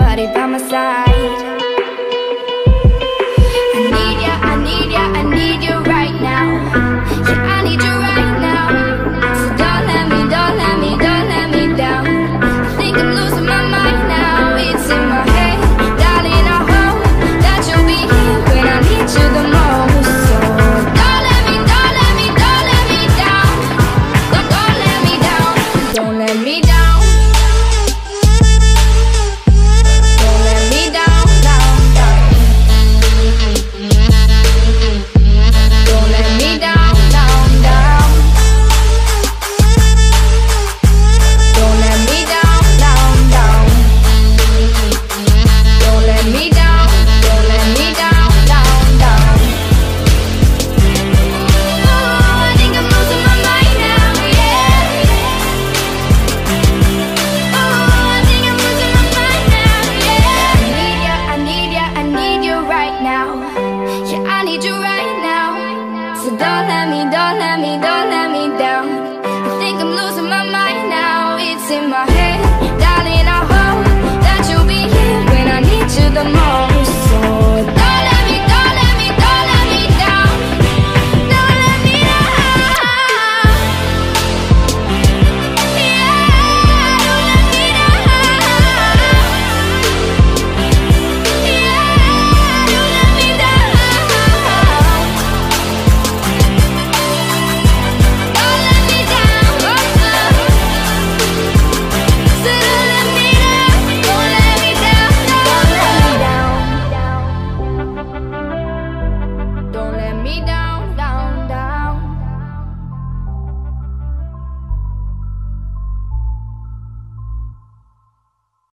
nobody by my side. So don't let me, don't let me, don't let me down. I think I'm losing my mind now, it's in my head.